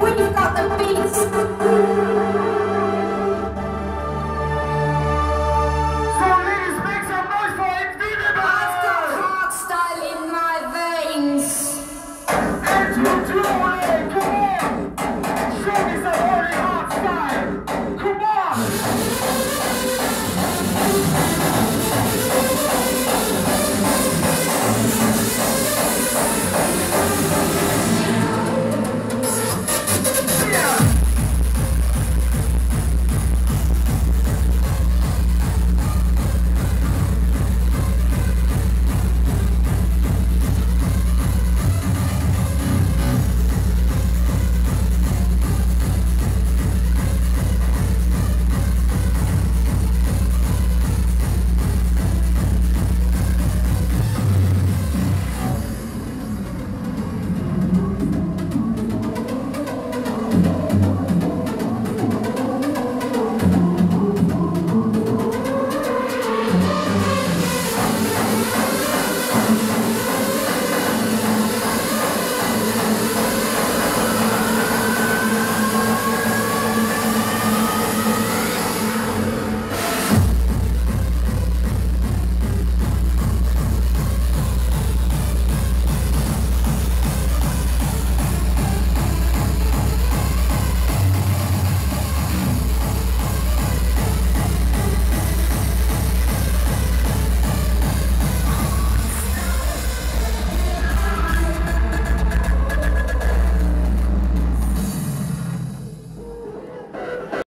When you've got the beats.